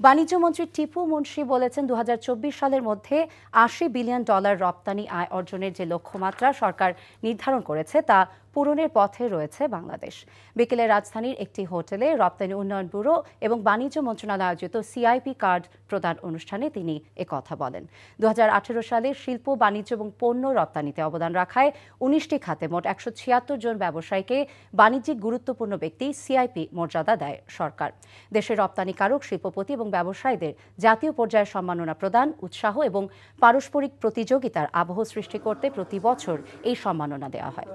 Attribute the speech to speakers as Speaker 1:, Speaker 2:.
Speaker 1: বাণিজ্যমন্ত্রী টিপু মুন্সি বলেছেন দু হাজার চব্বিশ সালের মধ্যে আশি বিলিয়ন ডলার রপ্তানি আয় অর্জনের যে লক্ষ্যমাত্রা সরকার নির্ধারণ করেছে, তা পূরণের পথে রয়েছে বাংলাদেশ। বিকেলে রাজধানীর একটি হোটেলে রপ্তানি উন্নয়ন ব্যুরো এবং বাণিজ্য মন্ত্রণালয় আয়োজিত সিআইপি কার্ড প্রদান অনুষ্ঠানে তিনি কথা বলেন। দু হাজার আঠেরো সালে শিল্প, বাণিজ্য এবং পণ্য রপ্তানিতে অবদান রাখায় উনিশটি খাতে মোট একশো ছিয়াত্তর জন ব্যবসায়ীকে বাণিজ্যিক গুরুত্বপূর্ণ ব্যক্তি সিআইপি মর্যাদা দেয় সরকার। দেশের রপ্তানিকারক, শিল্পপতি এবং ব্যবসায়ীদের জাতীয় পর্যায়ে সম্মাননা প্রদান, উৎসাহ এবং পারস্পরিক প্রতিযোগিতার আবহ সৃষ্টি করতে প্রতি বছর এই সম্মাননা দেওয়া হয়।